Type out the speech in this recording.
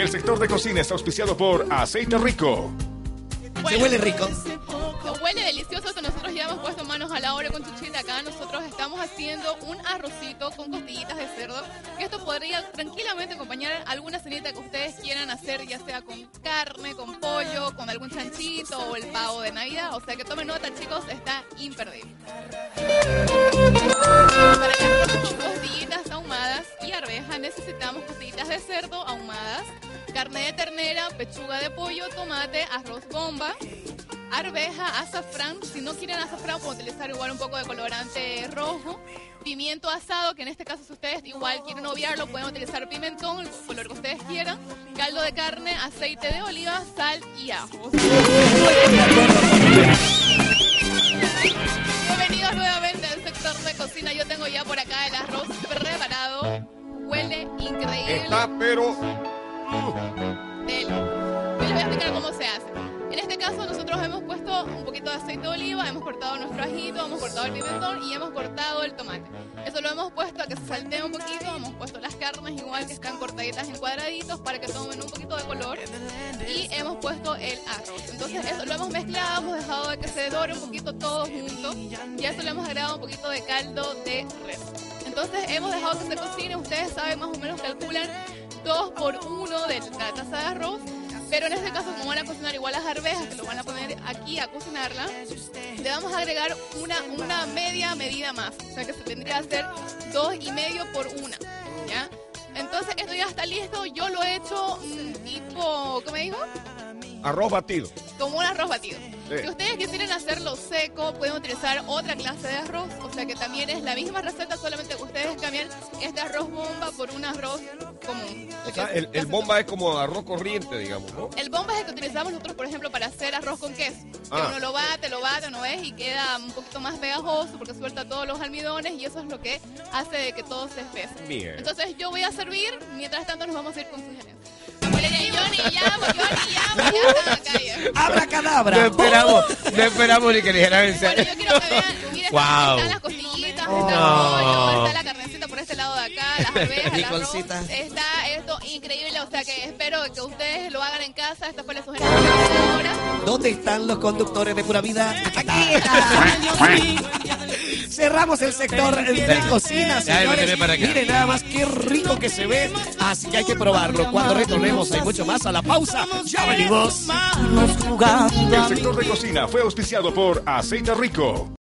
El sector de cocina está auspiciado por Aceite Rico. Se huele rico. Huele delicioso, nosotros ya hemos puesto manos a la obra con Chuchita. Acá nosotros estamos haciendo un arrocito con costillitas de cerdo. Que esto podría tranquilamente acompañar alguna cenita que ustedes quieran hacer, ya sea con carne, con pollo, con algún chanchito o el pavo de Navidad. O sea que tomen nota, chicos, está imperdible. Y arveja necesitamos costillitas de cerdo ahumadas, carne de ternera, pechuga de pollo, tomate, arroz bomba, arveja, azafrán. Si no quieren azafrán, pueden utilizar igual un poco de colorante rojo. Pimiento asado, que en este caso si ustedes igual quieren obviarlo, pueden utilizar pimentón, el color que ustedes quieran. Caldo de carne, aceite de oliva, sal y ajo. Bienvenidos nuevamente al sector de cocina. Yo tengo ya por acá el arroz preparado. Huele increíble. Está, pero. Dele. Yo les voy a explicar cómo se hace. En este caso nosotros hemos puesto un poquito de aceite de oliva, hemos cortado nuestro ajito, hemos cortado el pimentón y hemos cortado el tomate. Eso lo hemos puesto a que se saltee un poquito, hemos puesto las carnes igual que están cortaditas en cuadraditos para que tomen un poquito de color y hemos puesto el arroz. Entonces eso lo hemos mezclado, hemos dejado de que se dore un poquito todo junto y a eso le hemos agregado un poquito de caldo de res. Entonces hemos dejado que se cocine, ustedes saben más o menos calculan 2 por 1 de la taza de arroz. Pero en este caso, como van a cocinar igual las arvejas, que lo van a poner aquí a cocinarla, le vamos a agregar una, una media medida más. O sea que se tendría que hacer dos y medio por una. ¿Ya? Entonces esto ya está listo. Yo lo he hecho mm, tipo, ¿cómo me dijo? Arroz batido. Como un arroz batido. Sí. Si ustedes quisieran hacerlo seco, pueden utilizar otra clase de arroz. O sea que también es la misma receta, solamente que ustedes cambian este arroz bomba por un arroz común. O sea, el, el bomba es como arroz corriente, digamos, ¿no? El bomba es el que utilizamos nosotros, por ejemplo, para hacer arroz con queso. Que Ah. uno lo bate, lo bate, ¿no ves? Y queda un poquito más pegajoso porque suelta todos los almidones y eso es lo que hace de que todo se espese. Bien. Entonces yo voy a servir, mientras tanto nos vamos a ir con sugerencias. Ya, Johnny, ya Abra No cadabra. esperamos, no esperamos ni que dijeran en Bueno, yo quiero que vean, miren, Wow. están las costillitas, está el pollo, está la carnecita por este lado de acá, las arvejas, Nicolcita. está esto increíble, o sea que espero que ustedes lo hagan en casa, esta fue la sugerencia de ahora. ¿Dónde están los conductores de pura vida? Aquí está. Cerramos el sector de cocina, señores. Miren nada más qué rico que se ve. Así que hay que probarlo. Cuando retornemos hay mucho más a la pausa. Ya venimos. El sector de cocina fue auspiciado por Aceite Rico.